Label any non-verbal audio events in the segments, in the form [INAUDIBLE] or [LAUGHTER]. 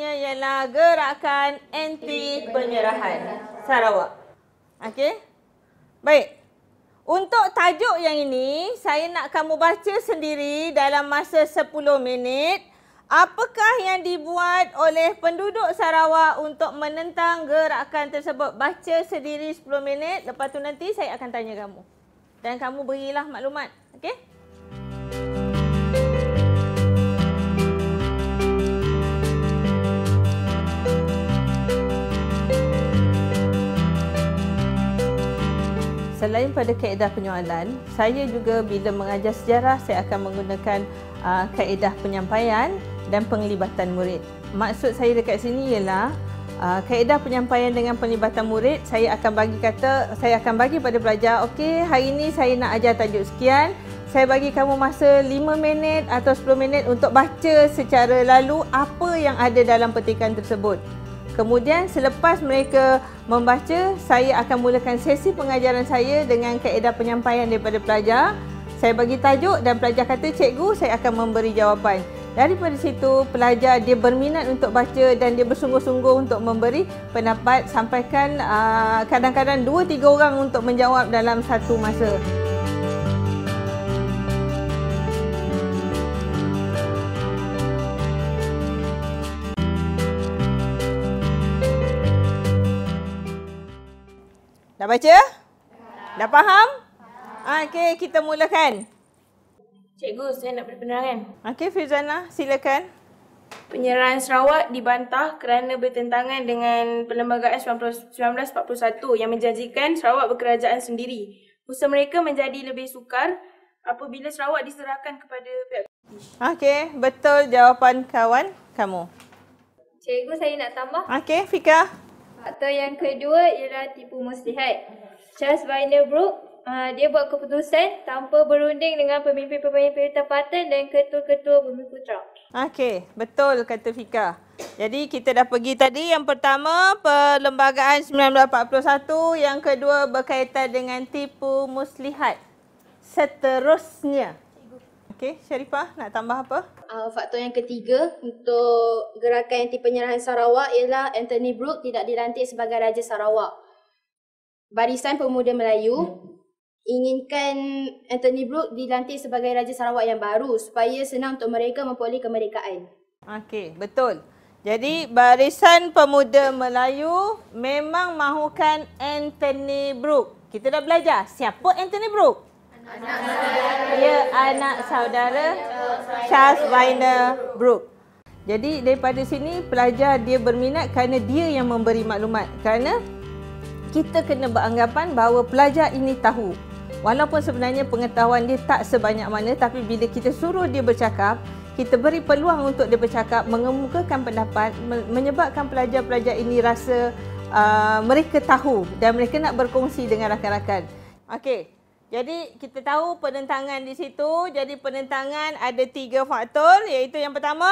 seterusnya ialah gerakan anti penyerahan Sarawak. Okey? Baik. Untuk tajuk yang ini, saya nak kamu baca sendiri dalam masa 10 minit. Apakah yang dibuat oleh penduduk Sarawak untuk menentang gerakan tersebut? Baca sendiri 10 minit, lepas tu nanti saya akan tanya kamu. Dan kamu berilah maklumat. Okey? Selain pada kaedah penyoalan, saya juga bila mengajar sejarah, saya akan menggunakan uh, kaedah penyampaian dan penglibatan murid. Maksud saya dekat sini ialah uh, kaedah penyampaian dengan penglibatan murid, saya akan bagi kata, saya akan bagi pada pelajar, okey, hari ini saya nak ajar tajuk sekian, saya bagi kamu masa 5 minit atau 10 minit untuk baca secara lalu apa yang ada dalam petikan tersebut. Kemudian selepas mereka membaca, saya akan mulakan sesi pengajaran saya dengan kaedah penyampaian daripada pelajar. Saya bagi tajuk dan pelajar kata, cikgu saya akan memberi jawapan. Daripada situ, pelajar dia berminat untuk baca dan dia bersungguh-sungguh untuk memberi pendapat sampaikan uh, kadang-kadang 2-3 orang untuk menjawab dalam satu masa. Baca? Dah faham? Okey, kita mulakan. Cikgu, saya nak beri penerangan. Okey, Firzana, silakan. Penyerahan Sarawak dibantah kerana bertentangan dengan Perlembagaan 1941 yang menjanjikan Sarawak berkerajaan sendiri. Usaha mereka menjadi lebih sukar apabila Sarawak diserahkan kepada pihak Okey, betul jawapan kawan kamu. Cikgu saya nak tambah. Okey, Fika. Faktor yang kedua ialah tipu muslihat. Charles Vinderbrook uh, dia buat keputusan tanpa berunding dengan pemimpin-pemimpin tempatan dan ketua-ketua bumi putra. Okey, betul kata Fika. Jadi kita dah pergi tadi yang pertama Perlembagaan 1941, yang kedua berkaitan dengan tipu muslihat. Seterusnya. Okey, Sharifah nak tambah apa? Uh, faktor yang ketiga untuk gerakan anti penyerahan Sarawak ialah Anthony Brooke tidak dilantik sebagai Raja Sarawak. Barisan Pemuda Melayu inginkan Anthony Brooke dilantik sebagai Raja Sarawak yang baru supaya senang untuk mereka memperoleh kemerdekaan. Okey, betul. Jadi Barisan Pemuda Melayu memang mahukan Anthony Brooke. Kita dah belajar siapa Anthony Brooke? Ya, anak saudara Charles Weiner Brooke. Jadi daripada sini pelajar dia berminat kerana dia yang memberi maklumat. Kerana kita kena beranggapan bahawa pelajar ini tahu. Walaupun sebenarnya pengetahuan dia tak sebanyak mana tapi bila kita suruh dia bercakap, kita beri peluang untuk dia bercakap, mengemukakan pendapat, menyebabkan pelajar-pelajar ini rasa uh, mereka tahu dan mereka nak berkongsi dengan rakan-rakan. Okey, jadi kita tahu penentangan di situ. Jadi penentangan ada tiga faktor iaitu yang pertama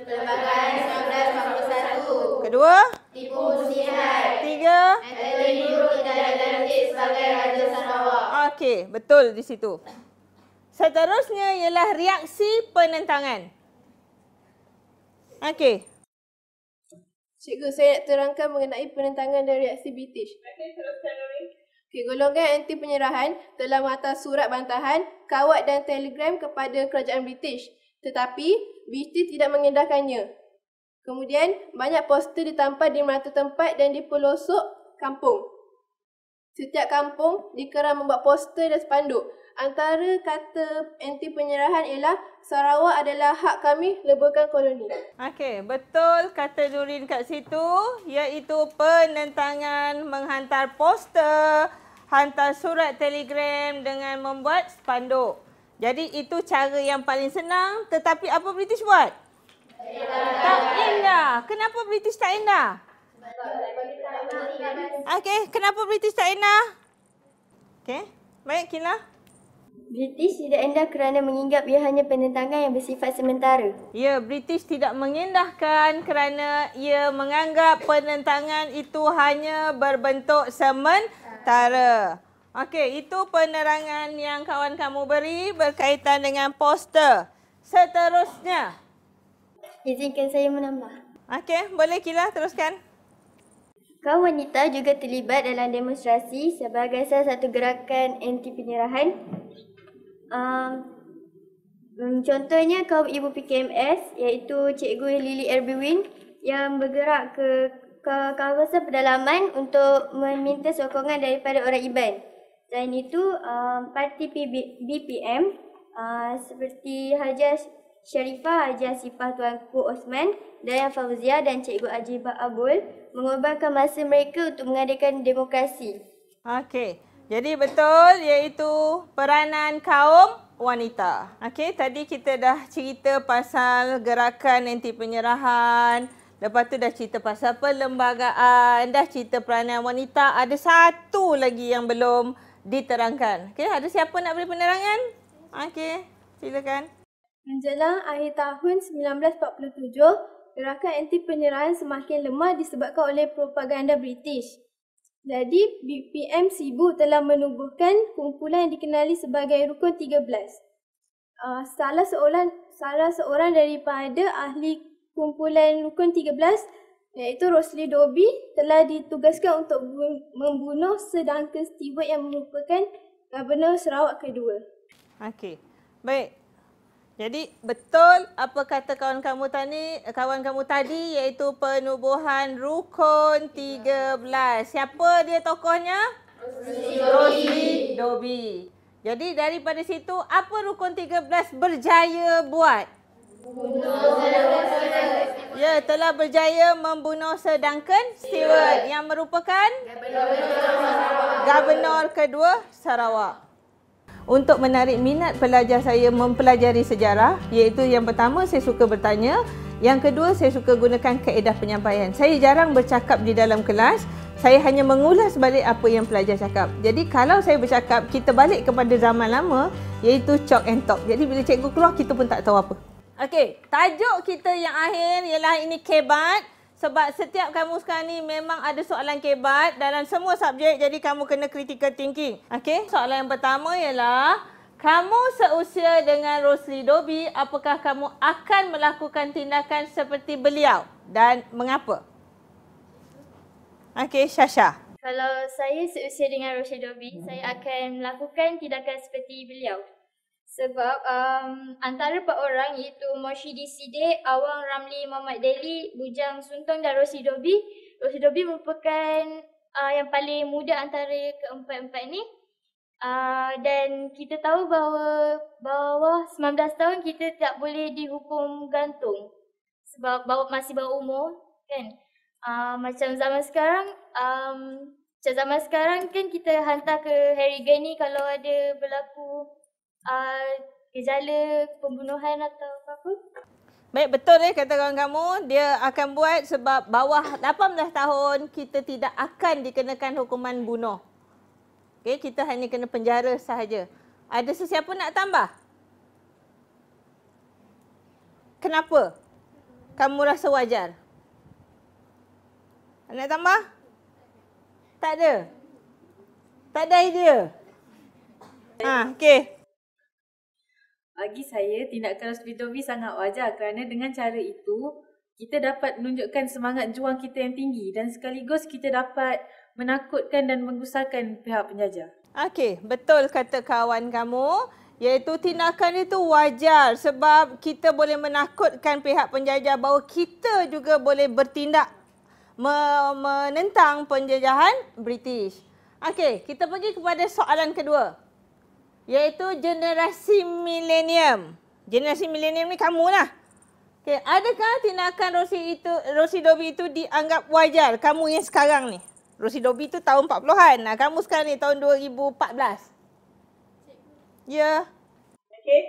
Perlembagaan 1941. Kedua Tipu muslihat. Tiga Anthony Brooke tidak dilantik sebagai Raja Sarawak. Okey, betul di situ. Seterusnya ialah reaksi penentangan. Okey. Cikgu, saya nak terangkan mengenai penentangan dan reaksi British. Okey, teruskan Okay, golongan anti penyerahan telah menghantar surat bantahan, kawat dan telegram kepada kerajaan British. Tetapi, British tidak mengendahkannya. Kemudian, banyak poster ditampal di merata tempat dan di pelosok kampung. Setiap kampung dikerang membuat poster dan spanduk. Antara kata anti penyerahan ialah Sarawak adalah hak kami, leburkan koloni. Okey, betul kata Nurin kat situ iaitu penentangan menghantar poster, hantar surat telegram dengan membuat spanduk. Jadi itu cara yang paling senang tetapi apa British buat? Tak indah. Kenapa British tak indah? Okey, kenapa British tak indah? Okey, baik Kila. British tidak indah kerana menginggap ia hanya penentangan yang bersifat sementara. Ya, British tidak mengendahkan kerana ia menganggap penentangan itu hanya berbentuk sementara. Okey, itu penerangan yang kawan kamu beri berkaitan dengan poster. Seterusnya. Izinkan saya menambah. Okey, boleh Kila teruskan. Kaum wanita juga terlibat dalam demonstrasi sebagai salah satu gerakan anti penyerahan. Um, contohnya kaum ibu PKMS iaitu Cikgu Lily Erbiwin yang bergerak ke, ke kawasan pedalaman untuk meminta sokongan daripada orang Iban. Selain itu, um, parti BPM uh, seperti Hajar Sharifah, Hajar Sipah Tuanku Osman, Daya Fauzia dan Cikgu Ajibah Abul mengorbankan masa mereka untuk mengadakan demokrasi. Okey. Jadi betul iaitu peranan kaum wanita. Okey, tadi kita dah cerita pasal gerakan anti penyerahan. Lepas tu dah cerita pasal perlembagaan, dah cerita peranan wanita. Ada satu lagi yang belum diterangkan. Okey, ada siapa nak beri penerangan? Okey, silakan. Menjelang akhir tahun 1947, gerakan anti penyerahan semakin lemah disebabkan oleh propaganda British. Jadi, BPM sibuk telah menubuhkan kumpulan yang dikenali sebagai Rukun 13. Uh, salah seorang salah seorang daripada ahli kumpulan Rukun 13 iaitu Rosli Dobi telah ditugaskan untuk membunuh sedangkan Stewart yang merupakan Gubernur Sarawak kedua. Okey. Baik. Jadi betul apa kata kawan kamu tadi, kawan kamu tadi iaitu penubuhan rukun 13. Siapa dia tokohnya? Rosli Dobi. Jadi daripada situ apa rukun 13 berjaya buat? Ya, telah berjaya membunuh sedangkan Stewart yang merupakan Gubernur kedua Sarawak untuk menarik minat pelajar saya mempelajari sejarah. Iaitu yang pertama saya suka bertanya. Yang kedua saya suka gunakan kaedah penyampaian. Saya jarang bercakap di dalam kelas. Saya hanya mengulas balik apa yang pelajar cakap. Jadi kalau saya bercakap kita balik kepada zaman lama iaitu chalk and talk. Jadi bila cikgu keluar kita pun tak tahu apa. Okey, tajuk kita yang akhir ialah ini kebat sebab setiap kamu sekarang ni memang ada soalan kebat dalam semua subjek jadi kamu kena critical thinking. Okey, soalan yang pertama ialah kamu seusia dengan Rosli Dobi, apakah kamu akan melakukan tindakan seperti beliau dan mengapa? Okey, Shasha. Kalau saya seusia dengan Rosli Dobi, saya akan melakukan tindakan seperti beliau. Sebab um, antara empat orang iaitu Moshidi Side, Awang Ramli Muhammad Deli, Bujang Suntong dan Rosi Dobi. Rosi Dobi merupakan uh, yang paling muda antara keempat-empat ni. Uh, dan kita tahu bahawa bawah 19 tahun kita tak boleh dihukum gantung. Sebab bawa, masih bawah umur kan. Uh, macam zaman sekarang, um, macam zaman sekarang kan kita hantar ke Harry Gani kalau ada berlaku uh, gejala pembunuhan atau apa-apa? Baik, betul eh kata kawan kamu. Dia akan buat sebab bawah 18 tahun kita tidak akan dikenakan hukuman bunuh. Okay, kita hanya kena penjara sahaja. Ada sesiapa nak tambah? Kenapa? Kamu rasa wajar? Nak tambah? Tak ada? Tak ada idea? Ha, okay. Bagi saya, tindakan Rosbitovi sangat wajar kerana dengan cara itu, kita dapat menunjukkan semangat juang kita yang tinggi dan sekaligus kita dapat menakutkan dan menggusarkan pihak penjajah. Okey, betul kata kawan kamu. Iaitu tindakan itu wajar sebab kita boleh menakutkan pihak penjajah bahawa kita juga boleh bertindak menentang penjajahan British. Okey, kita pergi kepada soalan kedua iaitu generasi milenium. Generasi milenium ni kamu lah. Okay, adakah tindakan Rosi itu Rosi Dobi itu dianggap wajar kamu yang sekarang ni? Rosi Dobi itu tahun 40-an. Nah, kamu sekarang ni tahun 2014. Ya. Okey.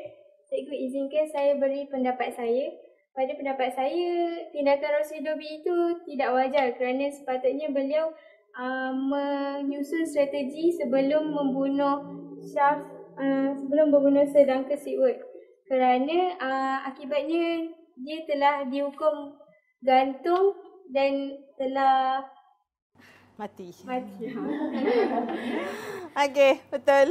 Cikgu izinkan saya beri pendapat saya. Pada pendapat saya, tindakan Rosi Dobi itu tidak wajar kerana sepatutnya beliau uh, menyusun strategi sebelum membunuh Charles uh, sebelum berbunuh sedang ke Sidwood. Kerana uh, akibatnya dia telah dihukum gantung dan telah mati. Mati. [LAUGHS] Okey, betul.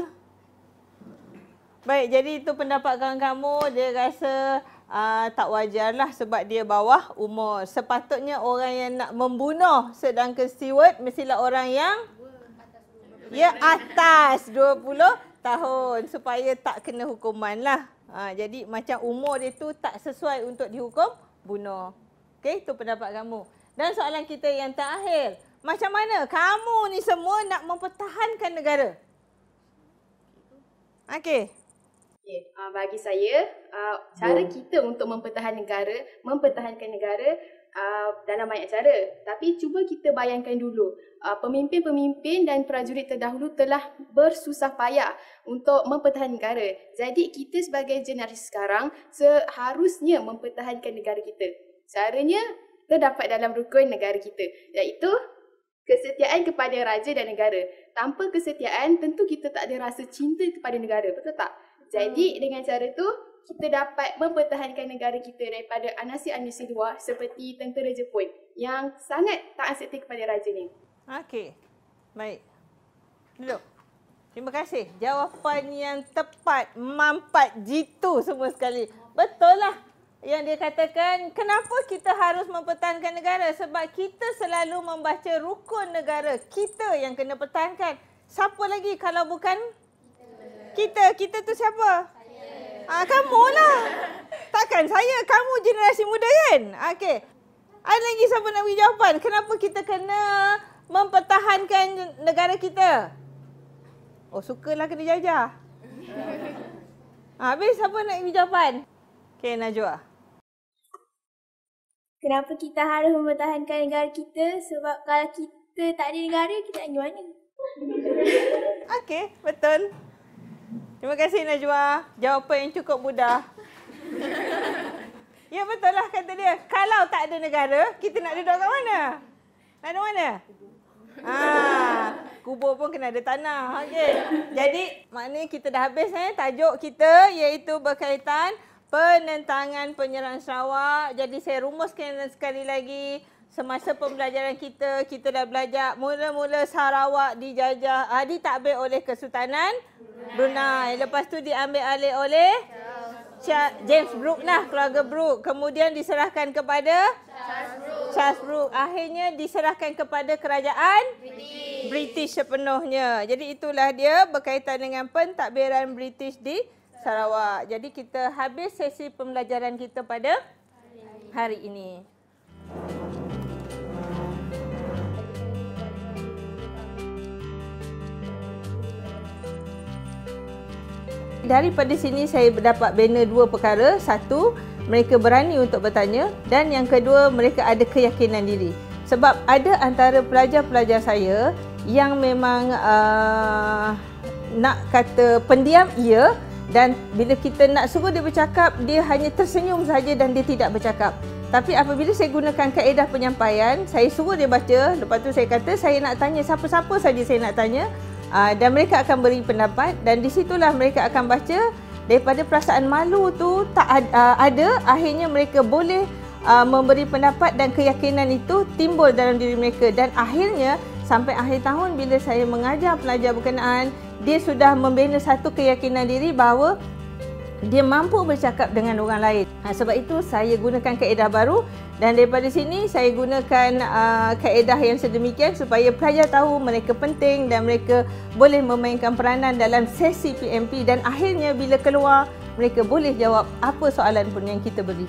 Baik, jadi itu pendapat kawan kamu. Dia rasa uh, tak wajar lah sebab dia bawah umur. Sepatutnya orang yang nak membunuh sedangkan steward mestilah orang yang ya atas 20 tahun supaya tak kena hukuman lah. Ha, jadi macam umur dia tu tak sesuai untuk dihukum bunuh. Okey, itu pendapat kamu. Dan soalan kita yang terakhir. Macam mana kamu ni semua nak mempertahankan negara? Okey. Okay, uh, bagi saya, uh, cara kita untuk mempertahankan negara, mempertahankan negara uh, dalam banyak cara. Tapi cuba kita bayangkan dulu, uh, pemimpin-pemimpin dan prajurit terdahulu telah bersusah payah untuk mempertahankan negara. Jadi kita sebagai generasi sekarang seharusnya mempertahankan negara kita. Caranya terdapat dalam rukun negara kita, iaitu kesetiaan kepada raja dan negara. Tanpa kesetiaan, tentu kita tak ada rasa cinta kepada negara, betul tak? Jadi dengan cara tu, kita dapat mempertahankan negara kita daripada anasi-anasi luar seperti tentera Jepun yang sangat tak setia kepada raja ni. Okey. Baik. Duduk. Terima kasih. Jawapan yang tepat, mampat, jitu semua sekali. Betul lah yang dia katakan kenapa kita harus mempertahankan negara sebab kita selalu membaca rukun negara kita yang kena pertahankan siapa lagi kalau bukan kita kita tu siapa Ah, kamu lah. Takkan saya, kamu generasi muda kan? Okey. Ada lagi siapa nak beri jawapan? Kenapa kita kena mempertahankan negara kita? Oh, sukalah kena jajah. Ha, habis siapa nak beri jawapan? Okey, Najwa. Kenapa kita harus mempertahankan negara kita? Sebab kalau kita tak ada negara, kita nak pergi mana? Okey, betul. Terima kasih Najwa. Jawapan yang cukup mudah. [LAUGHS] ya betul lah kata dia. Kalau tak ada negara, kita nak duduk kat mana? Nak duduk mana? Ha, [LAUGHS] kubur pun kena ada tanah. Okey. Jadi maknanya kita dah habis eh tajuk kita iaitu berkaitan penentangan penyerang Sarawak. Jadi saya rumuskan sekali lagi semasa pembelajaran kita kita dah belajar mula-mula Sarawak dijajah ah, ditakbir oleh Kesultanan Brunei. Lepas tu diambil alih oleh James Brooke lah, keluarga Brooke. Kemudian diserahkan kepada Charles Brooke. Akhirnya diserahkan kepada kerajaan British. British sepenuhnya. Jadi itulah dia berkaitan dengan pentadbiran British di Sarawak. Jadi kita habis sesi pembelajaran kita pada hari ini. Daripada sini saya dapat bina dua perkara. Satu, mereka berani untuk bertanya dan yang kedua, mereka ada keyakinan diri. Sebab ada antara pelajar-pelajar saya yang memang uh, nak kata pendiam ia dan bila kita nak suruh dia bercakap, dia hanya tersenyum saja dan dia tidak bercakap. Tapi apabila saya gunakan kaedah penyampaian, saya suruh dia baca, lepas tu saya kata saya nak tanya siapa-siapa saja saya nak tanya, uh, dan mereka akan beri pendapat dan di situlah mereka akan baca daripada perasaan malu tu tak ada, uh, ada akhirnya mereka boleh uh, memberi pendapat dan keyakinan itu timbul dalam diri mereka. Dan akhirnya sampai akhir tahun bila saya mengajar pelajar berkenaan dia sudah membina satu keyakinan diri bahawa dia mampu bercakap dengan orang lain. Ha, sebab itu saya gunakan kaedah baru dan daripada sini saya gunakan uh, kaedah yang sedemikian supaya pelajar tahu mereka penting dan mereka boleh memainkan peranan dalam sesi PMP dan akhirnya bila keluar mereka boleh jawab apa soalan pun yang kita beri.